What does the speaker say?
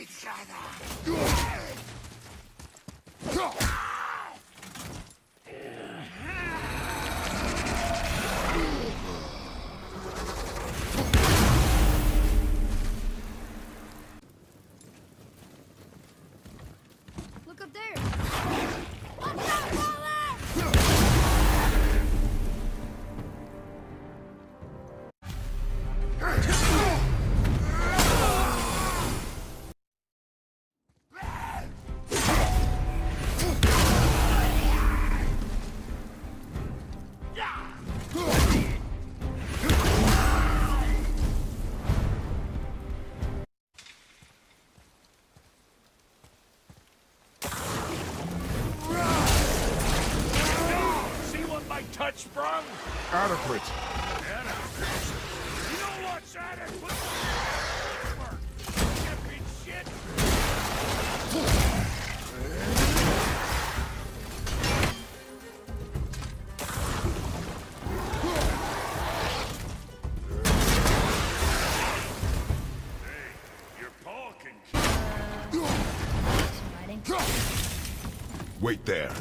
each other. Look up there. Watch out, Wallace! Touch sprung? Adequate. You know what's adequate? Shipping shit. Hey, your paw can Writing. Wait there.